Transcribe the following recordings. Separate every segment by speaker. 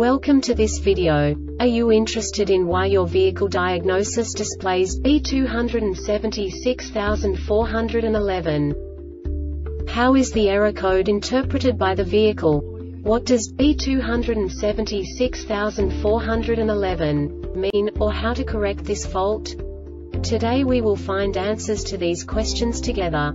Speaker 1: Welcome to this video. Are you interested in why your vehicle diagnosis displays B276411? How is the error code interpreted by the vehicle? What does B276411 mean, or how to correct this fault? Today we will find answers to these questions together.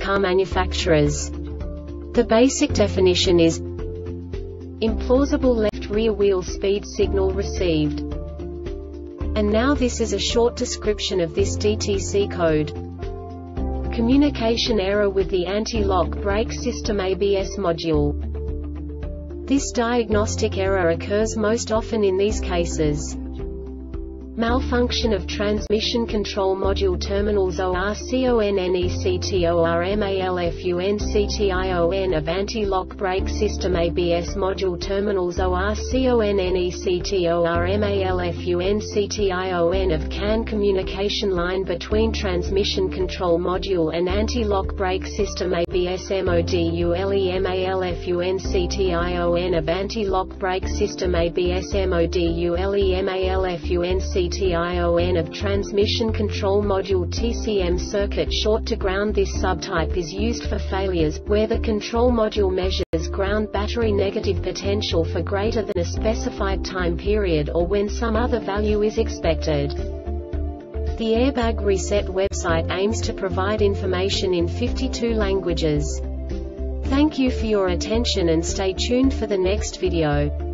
Speaker 1: car manufacturers? The basic definition is implausible left rear wheel speed signal received. And now this is a short description of this DTC code. Communication error with the anti-lock brake system ABS module. This diagnostic error occurs most often in these cases. Malfunction of transmission control module terminals ORCONNECTORMALFUNCTION of anti-lock brake system ABS module terminals ORCONNECTORMALFUNCTION of CAN communication line between transmission control module and anti-lock brake system ABS MODULEMALFUNCTION of anti-lock brake system ABS MODULEMALFUNCTION CTION of transmission control module TCM circuit short to ground This subtype is used for failures, where the control module measures ground battery negative potential for greater than a specified time period or when some other value is expected. The Airbag Reset website aims to provide information in 52 languages. Thank you for your attention and stay tuned for the next video.